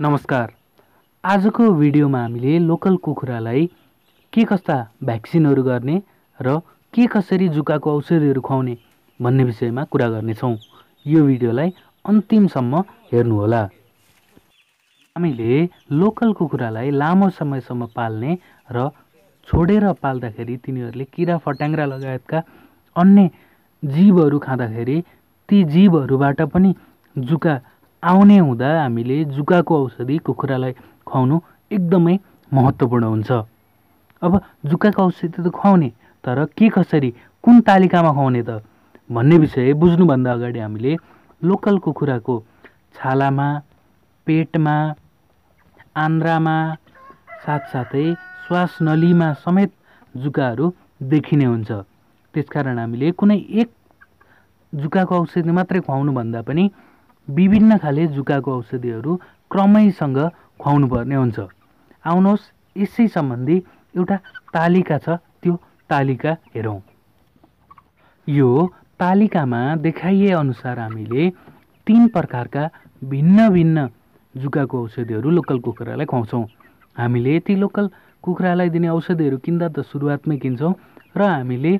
नमस्कार। आजको भिडियोमा हामीले लोकल कुखुरालाई के कस्ता भ्याक्सिनहरू गर्ने र के कसरी जुकाको औषधिहरू खुवाउने भन्ने विषयमा कुरा गर्नेछौँ। यो भिडियोलाई अन्तिमसम्म हेर्नुहोला। हामीले लोकल कुखुरालाई लामो समयसम्म पाल्ने र छोडेर पाल्दाखेरि तिनीहरूले किरा फट्याङ्ग्रा लगायतका अन्य जीवहरू खाँदाखेरि ती जीवहरूबाट पनि जुका आउने हुँदा हामीले जुकाको औषधि कुखुरालाई खुवाउनु एकदमै महत्त्वपूर्ण हुन्छ। अब जुकाको औषधि त खुवाउने तर के कसरी कुन तालिकामा खुवाउने त भन्ने विषय बुझ्नुभन्दा अगाडि हामीले लोकल कुखुराको छालामा पेटमा आन्द्रामा साथसाथै श्वास नलीमा समेत जुकाहरू देखिने हुन्छ। त्यसकारण हामीले कुनै एक जुकाको औषधि मात्रै खुवाउनुभन्दा पनि विभिन्न खाले जुकाको औषधिहरू क्रमैसँग खुवाउनु पर्ने हुन्छ। आउनुहोस् यसै सम्बन्धी एउटा तालिका छ त्यो तालिका हेरौँ। यो तालिकामा देखाइए अनुसार हामीले तिन प्रकारका भिन्न भिन्न जुकाको औषधिहरू लोकल कुखुरालाई खुवाउँछौँ। हामीले ती लोकल कुखुरालाई दिने औषधिहरू किन्दा त सुरुवातमै किन्छौँ र हामीले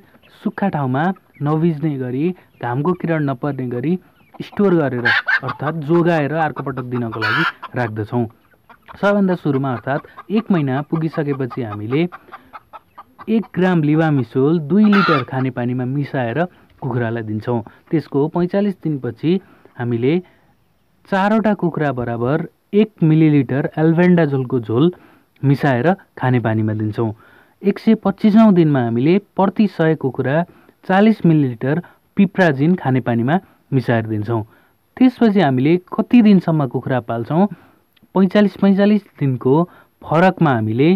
सुक्खा ठाउँमा नभिज्ने गरी घामको किरण नपर्ने गरी स्टोर गरेर अर्थात् जोगाएर अर्कोपटक दिनको लागि राख्दछौँ। सबभन्दा सुरुमा अर्थात् एक महिना पुगिसकेपछि हामीले एक ग्राम लिभामिसोल दुई लिटर खानेपानीमा मिसाएर कुखुरालाई दिन्छौँ। त्यसको पैँचालिस दिनपछि हामीले चारवटा कुखुरा बराबर एक मिलिलिटर एल्भेन्डाजोलको झोल मिसाएर खानेपानीमा दिन्छौँ। एक सय पच्चिसौँ दिनमा हामीले प्रति सय कुखुरा चालिस मिलिलिटर पिप्राजिन खानेपानीमा मिसाएर दिन्छौँ। त्यसपछि हामीले कति दिनसम्म कुखुरा पाल्छौँ? पैँचालिस पैँचालिस दिनको फरकमा हामीले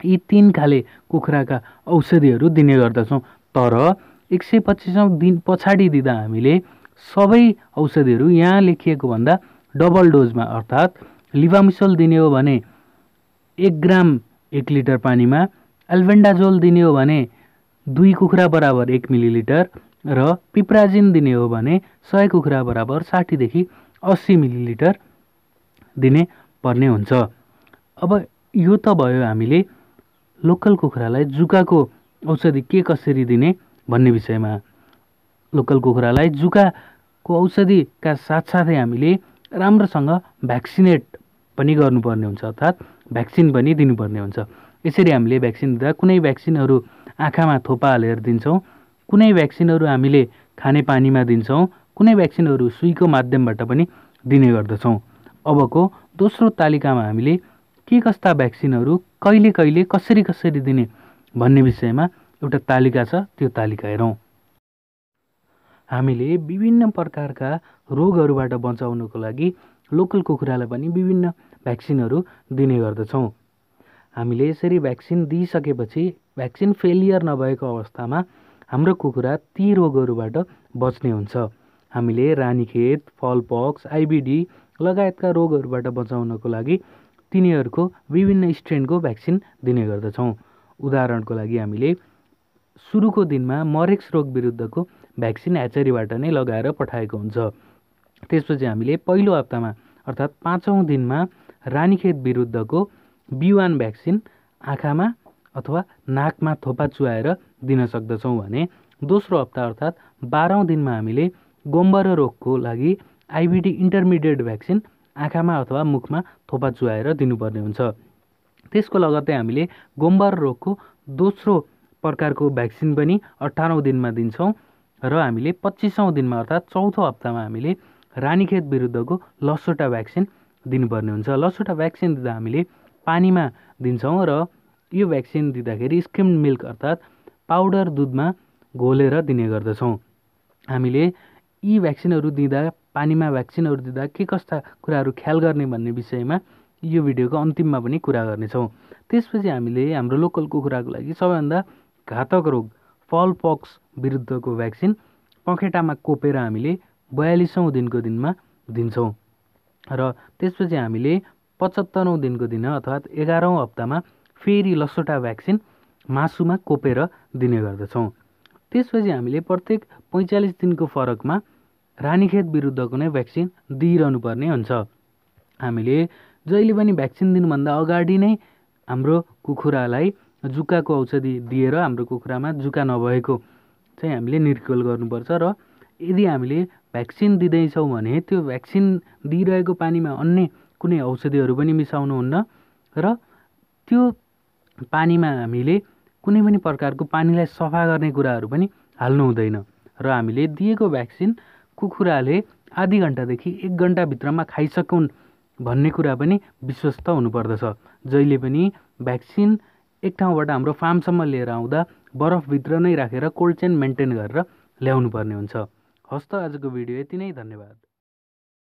यी तिन खाले कुखुराका औषधिहरू दिने गर्दछौँ। तर एक सय पच्चिसौँ दिन पछाडि दिँदा हामीले सबै औषधिहरू यहाँ लेखिएको भन्दा डबल डोजमा अर्थात् लिभामिसोल दिने हो भने एक ग्राम एक लिटर पानीमा एल्भेन्डाजोल दिने हो भने दुई कुखुरा बराबर एक मिलिलिटर र पिप्राजिन दिने हो भने सय कुखुरा बराबर साठीदेखि अस्सी मिलिलिटर दिने पर्ने हुन्छ। अब यो त भयो हामीले लोकल कुखुरालाई जुकाको औषधि के कसरी दिने भन्ने विषयमा। लोकल कुखुरालाई जुकाको औषधिका साथसाथै हामीले राम्रोसँग भ्याक्सिनेट पनि गर्नुपर्ने हुन्छ अर्थात् भ्याक्सिन पनि दिनुपर्ने हुन्छ। यसरी हामीले भ्याक्सिन दिँदा कुनै भ्याक्सिनहरू आँखामा थोपा हालेर दिन्छौँ कुनै भ्याक्सिनहरू हामीले खाने पानीमा दिन्छौँ कुनै भ्याक्सिनहरू सुईको माध्यमबाट पनि दिने गर्दछौँ। अबको दोस्रो तालिकामा हामीले के कस्ता भ्याक्सिनहरू कहिले कहिले कसरी कसरी दिने भन्ने विषयमा एउटा तालिका छ त्यो तालिका हेरौँ। हामीले विभिन्न प्रकारका रोगहरूबाट बचाउनको लागि लोकल कुखुरालाई पनि विभिन्न भ्याक्सिनहरू दिने गर्दछौँ। हामीले यसरी भ्याक्सिन दिइसकेपछि भ्याक्सिन फेलियर नभएको अवस्थामा हाम्रो कुखुरा ती रोगहरूबाट बच्ने हुन्छ। हामीले रानीखेत फलपक्स आइबिडी लगायतका रोगहरूबाट बचाउनको लागि तिनीहरूको विभिन्न स्ट्रेनको भ्याक्सिन दिने गर्दछौँ। उदाहरणको लागि हामीले सुरुको दिनमा मरेक्स रोग विरुद्धको भ्याक्सिन ह्याचरीबाट नै लगाएर पठाएको हुन्छ। त्यसपछि हामीले पहिलो हप्तामा अर्थात् पाँचौँ दिनमा रानीखेत विरुद्धको बिवान भ्याक्सिन आँखामा अथवा नाकमा थोपा चुहाएर दिन सक्दछौँ भने दोस्रो हप्ता अर्थात् बाह्रौँ दिनमा हामीले गोम्बर रोगको लागि आइबिडी इन्टरमिडिएट भ्याक्सिन आँखामा अथवा मुखमा थोपा चुहाएर दिनुपर्ने हुन्छ। त्यसको लगत्तै हामीले गोम्बर रोगको दोस्रो प्रकारको भ्याक्सिन पनि अठारौँ दिनमा दिन्छौँ र हामीले पच्चिसौँ दिनमा अर्थात् चौथो हप्तामा हामीले रानीखेत विरुद्धको लसोटा भ्याक्सिन दिनुपर्ने हुन्छ। लसोटा भ्याक्सिन दिँदा हामीले पानीमा दिन्छौँ र यो भ्याक्सिन दिँदाखेरि स्किम मिल्क अर्थात् पाउडर दुधमा घोलेर दिने गर्दछौँ। हामीले यी भ्याक्सिनहरू दिँदा पानीमा भ्याक्सिनहरू दिँदा के कस्ता कुराहरू ख्याल गर्ने भन्ने विषयमा यो भिडियोको अन्तिममा पनि कुरा गर्नेछौँ। त्यसपछि हामीले हाम्रो लोकल कुखुराको लागि सबैभन्दा घातक रोग फल पक्स विरुद्धको भ्याक्सिन पखेटामा कोपेर हामीले बयालिसौँ दिनको दिनमा दिन्छौँ। र त्यसपछि हामीले पचहत्तरौँ दिनको दिन अथवा एघारौँ हप्तामा फेरि लसोटा भ्याक्सिन मासुमा कोपेर दिने गर्दछौँ। त्यसपछि हामीले प्रत्येक पैँचालिस दिनको फरकमा रानीखेत विरुद्धको नै भ्याक्सिन दिइरहनु पर्ने हुन्छ। हामीले जहिले पनि भ्याक्सिन दिनुभन्दा अगाडि नै हाम्रो कुखुरालाई जुकाको औषधि दिएर हाम्रो कुखुरामा जुका नभएको चाहिँ हामीले निर्कुल गर्नुपर्छ र यदि हामीले भ्याक्सिन दिँदैछौँ भने त्यो भ्याक्सिन दिइरहेको पानीमा अन्य कुनै औषधिहरू पनि मिसाउनुहुन्न र त्यो पानीमा हामीले कुनै पनि प्रकारको पानीलाई सफा गर्ने कुराहरू पनि हाल्नु हुँदैन र हामीले दिएको भ्याक्सिन कुखुराले आधी घन्टादेखि एक घन्टाभित्रमा खाइसकुन् भन्ने कुरा पनि विश्वस्त हुनुपर्दछ। जहिले पनि भ्याक्सिन एक ठाउँबाट हाम्रो फार्मसम्म लिएर आउँदा बरफभित्र नै राखेर कोल्ड चेन मेन्टेन गरेर ल्याउनु पर्ने हुन्छ हस्त आजको भिडियो यति नै धन्यवाद।